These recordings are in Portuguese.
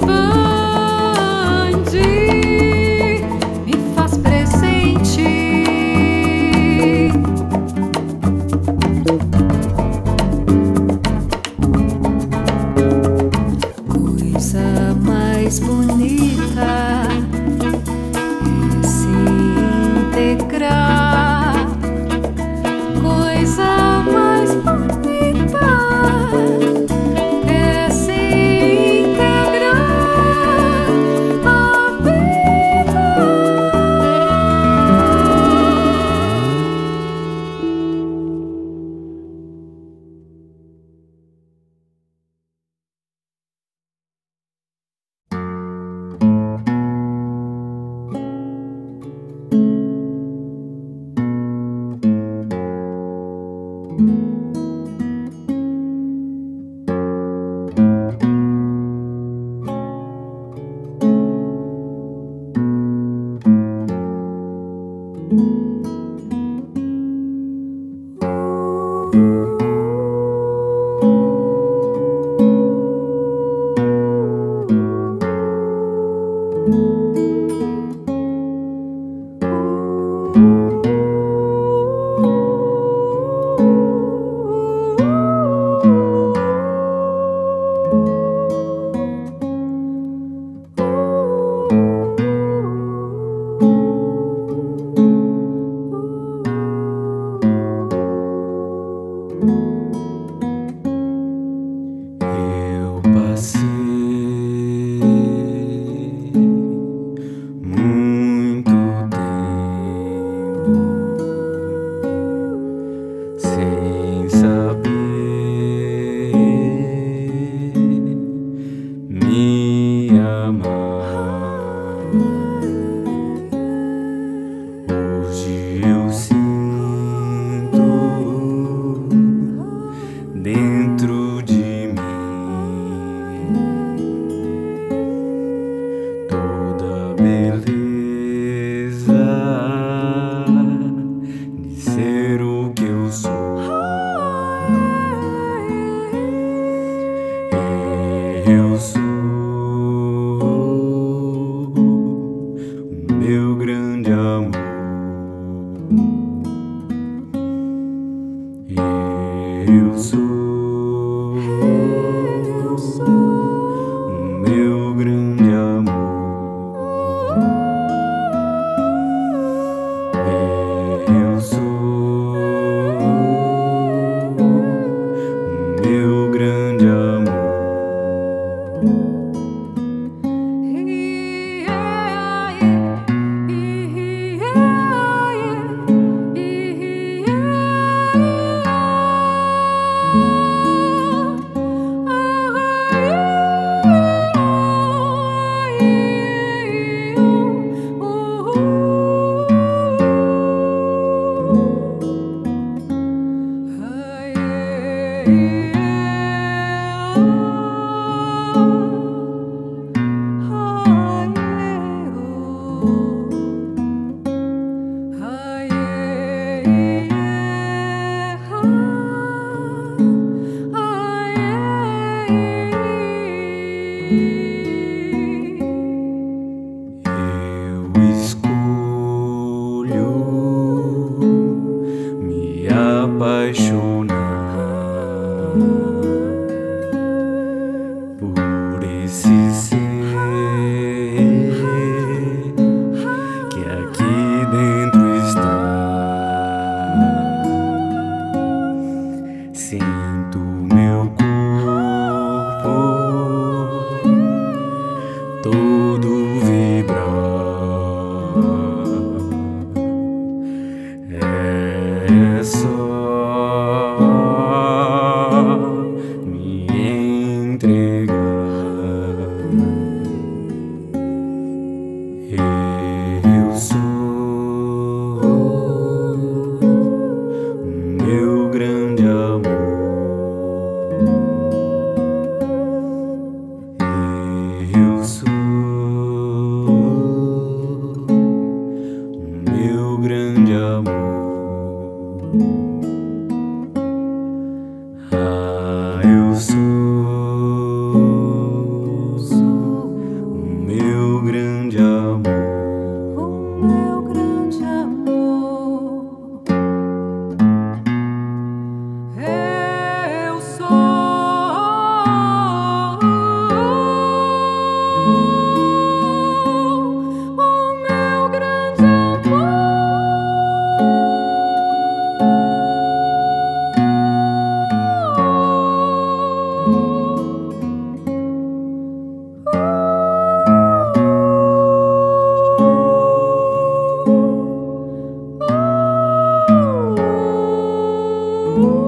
whisper Ooh.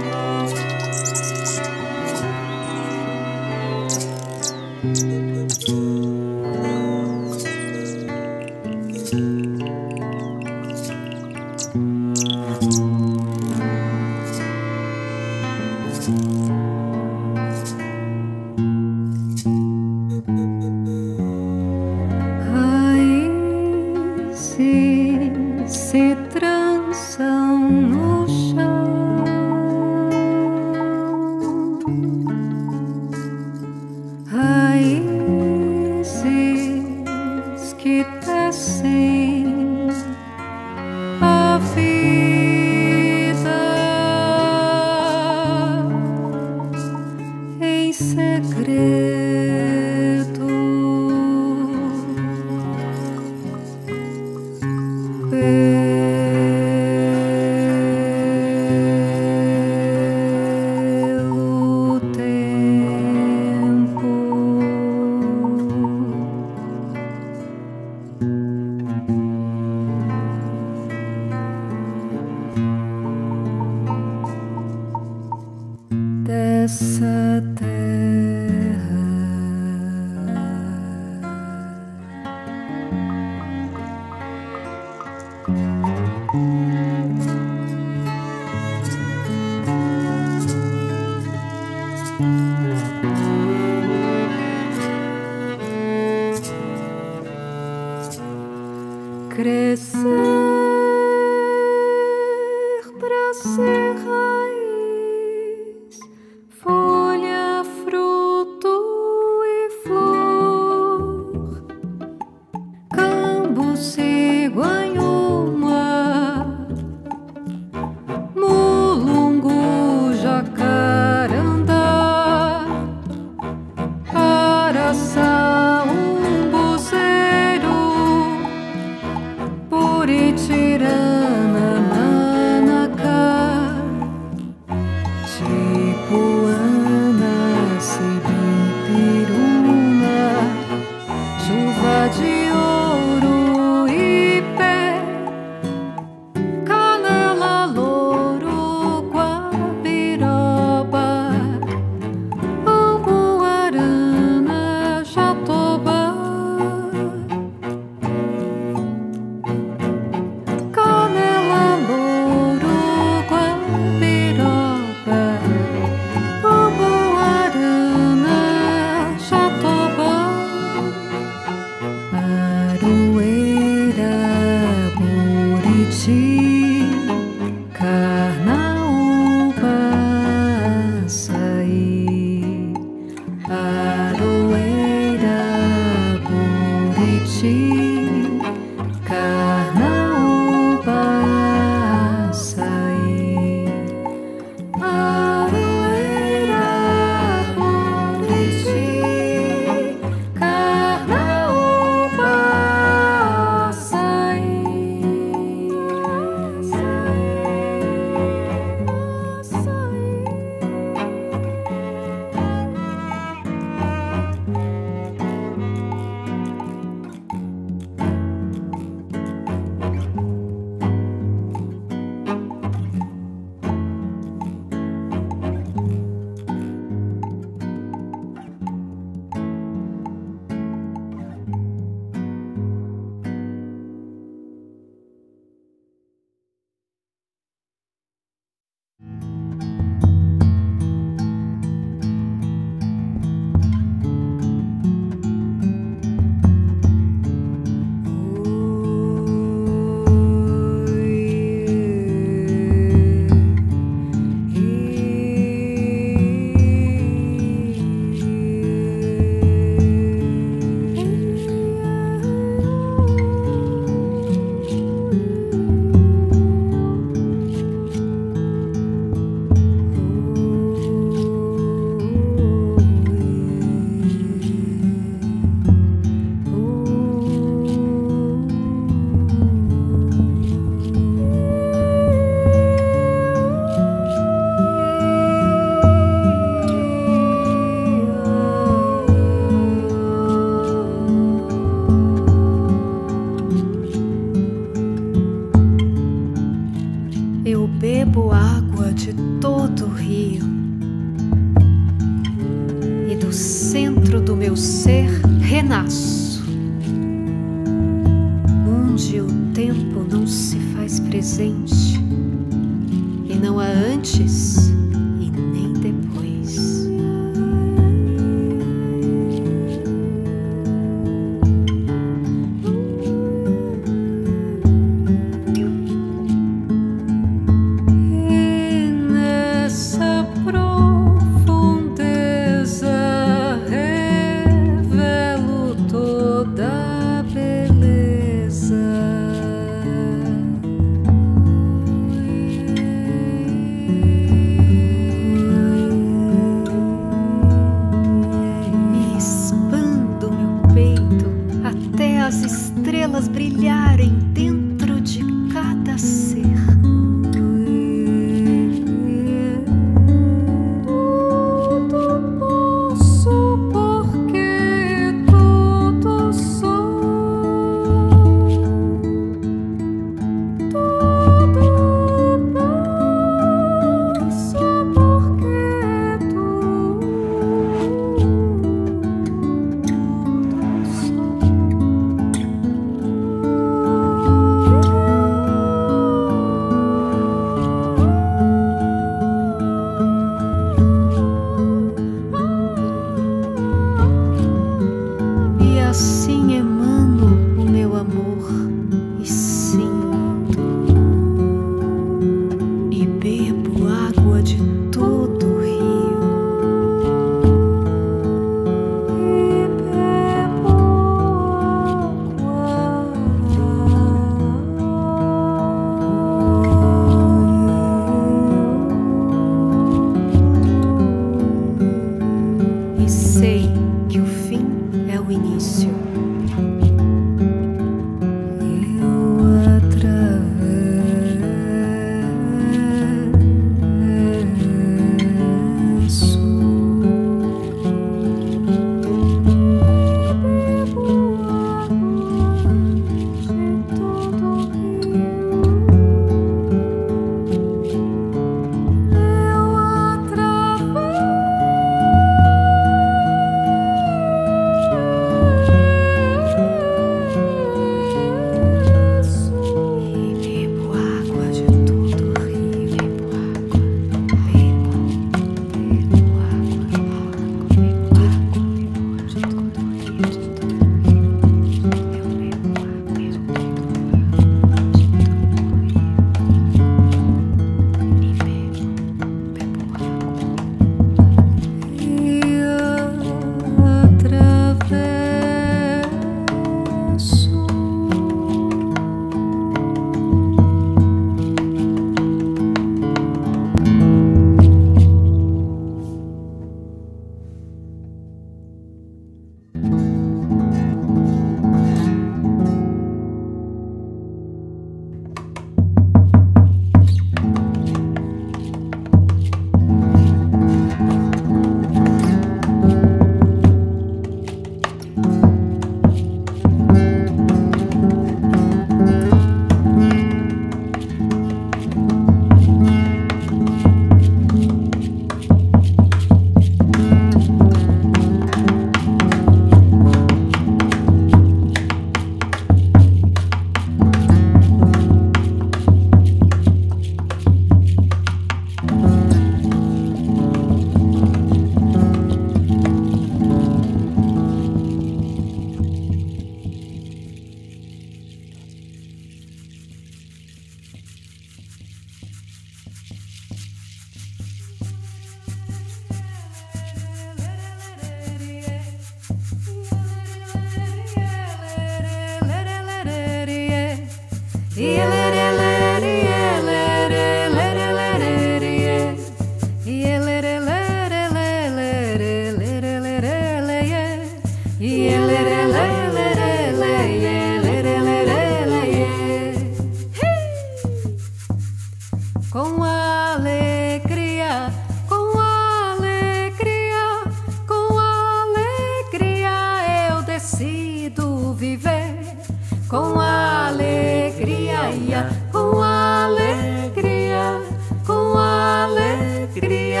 com alegria, ia, com alegria, com alegria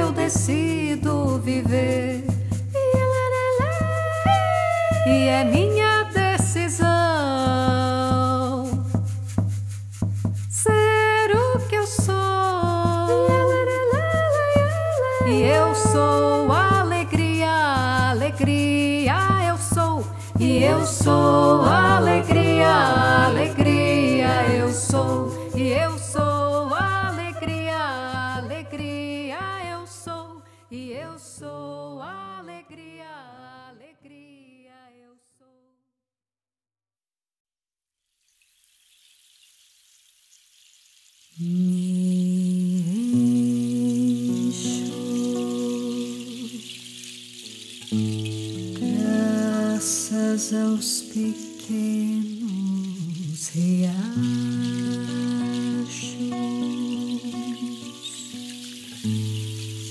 eu decido viver. E é minha decisão ser o que eu sou. E eu sou alegria, alegria eu sou, e eu sou alegria. Aos pequenos riachos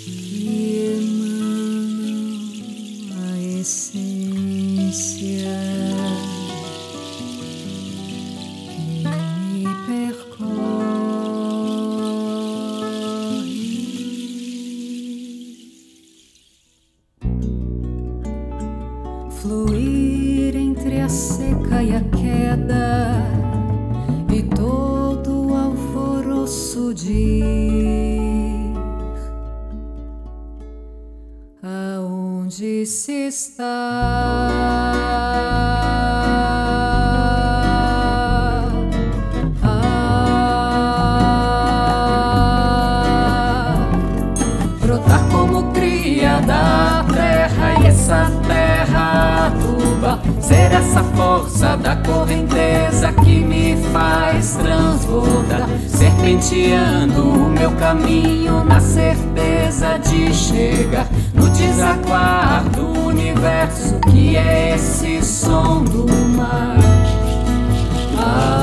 que emanam a essência. Fluir entre a seca e a queda e todo o alvoroço de aonde se está. Ser essa força da correnteza que me faz transbordar. Serpenteando o meu caminho na certeza de chegar. No desaguar do universo que é esse som do mar. Brotar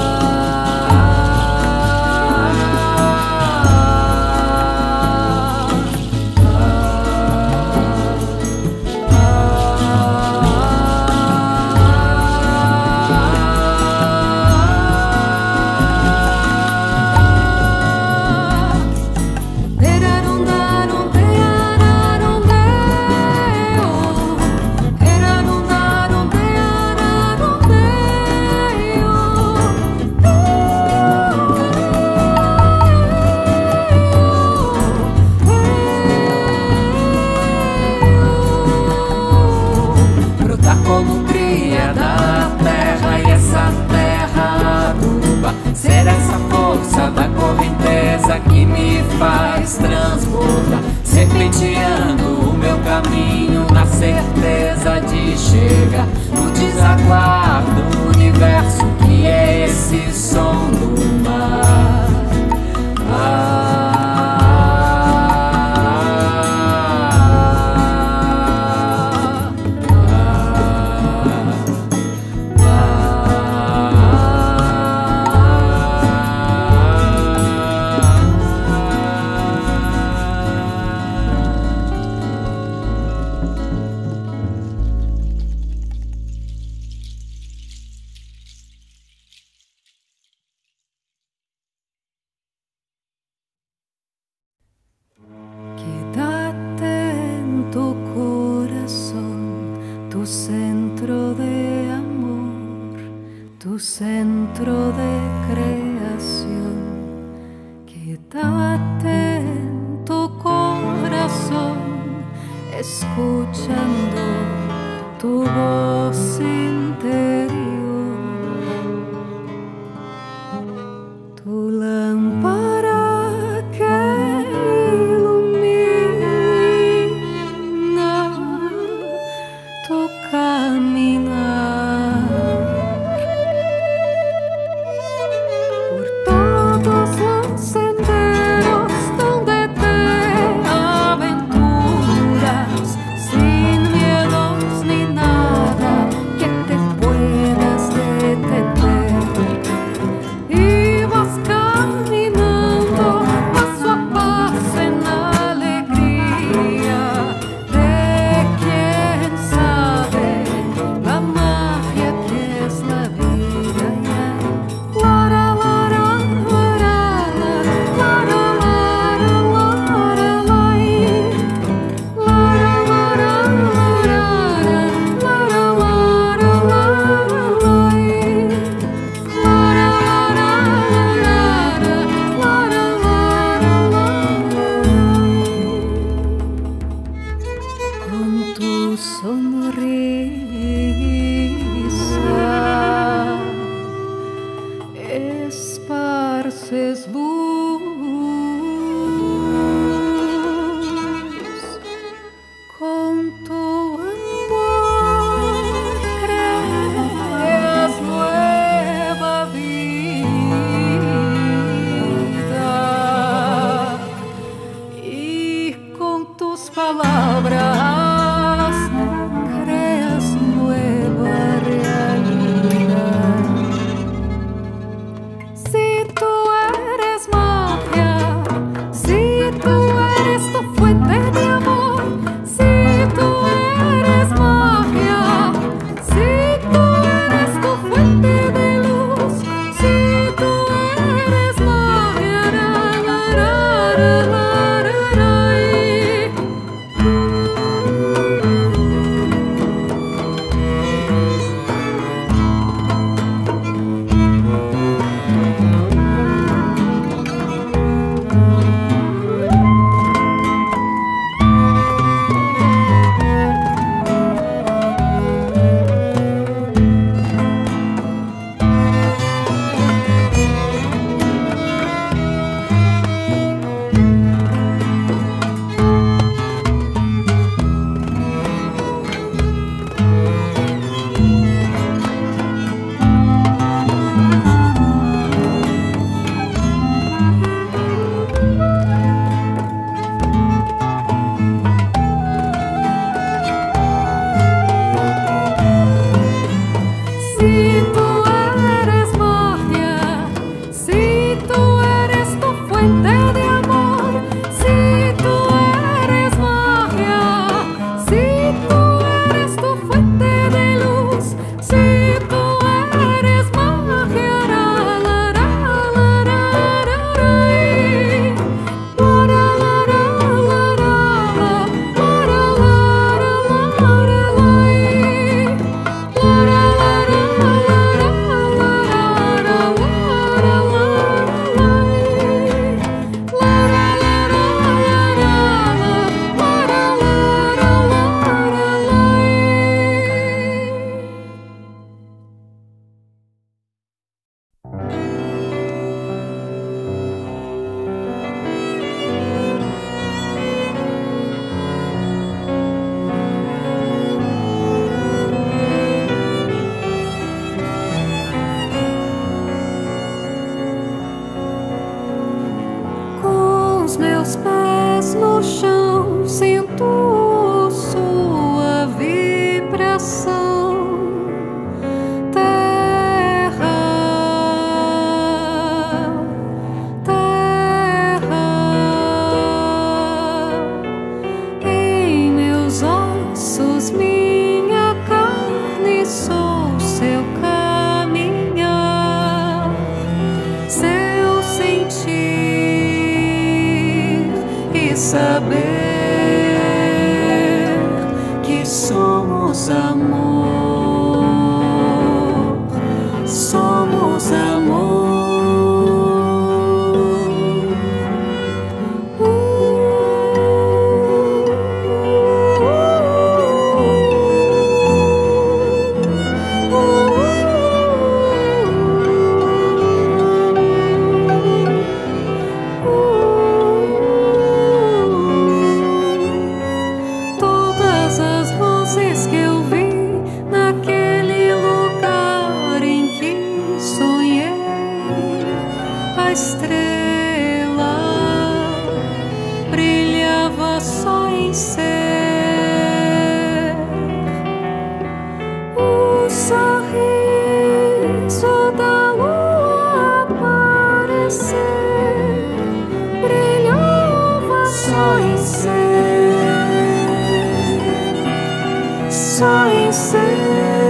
só em ser.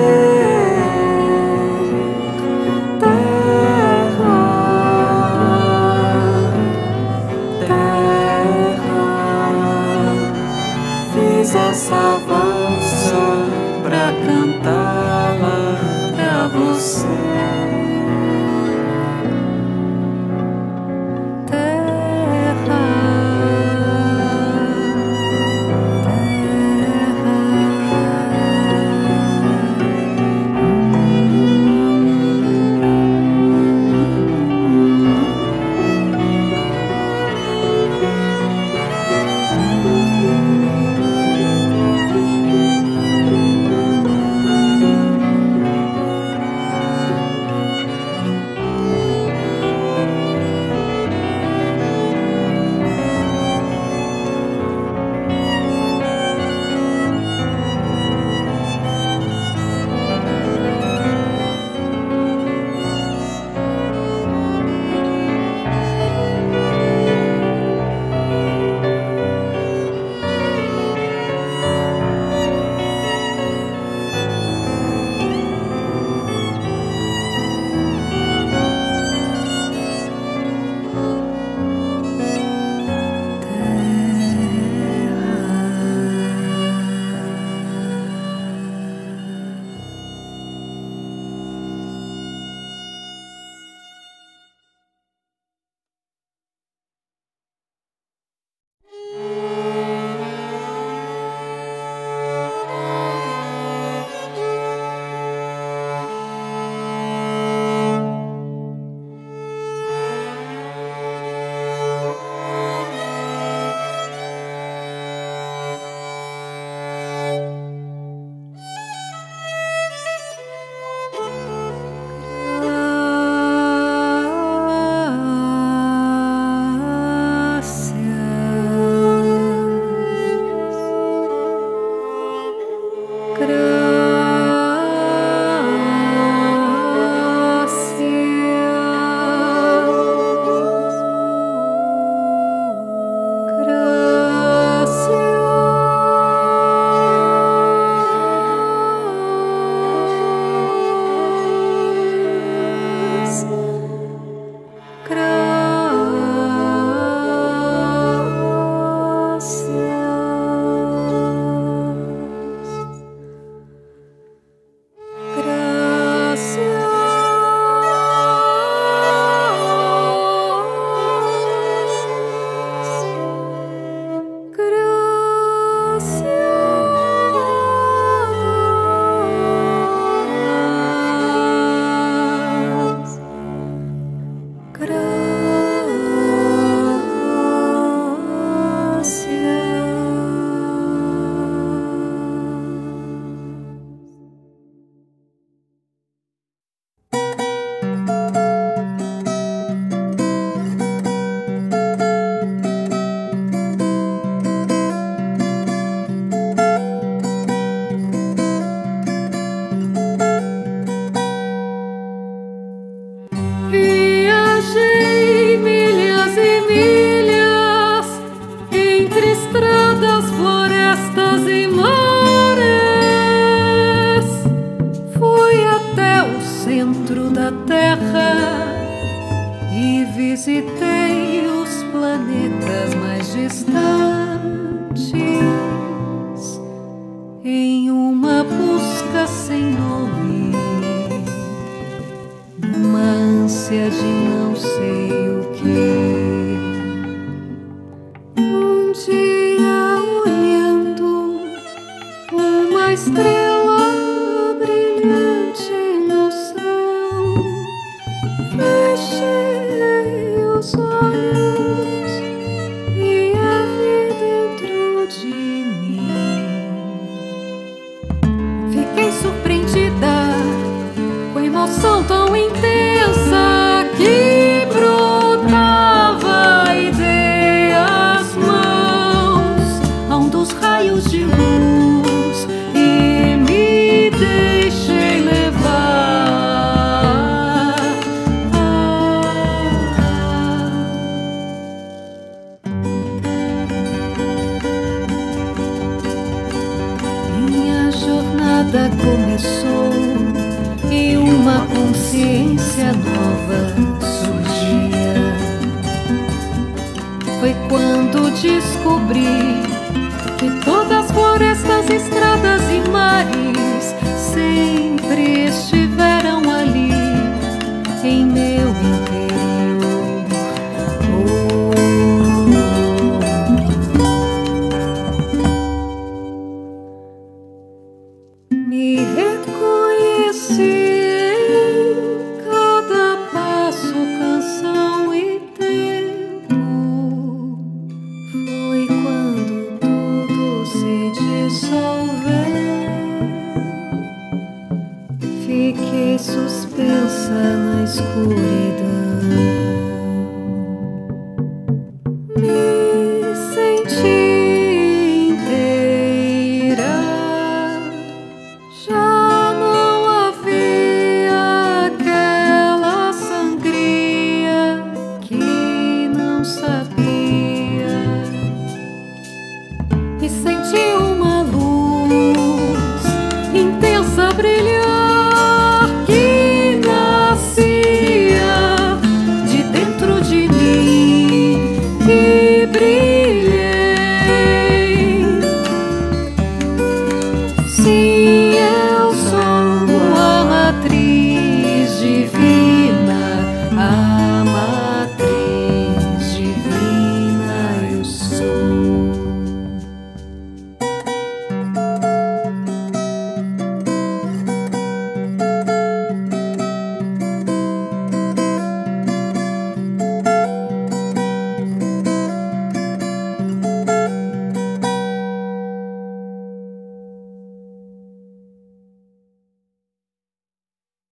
Estrela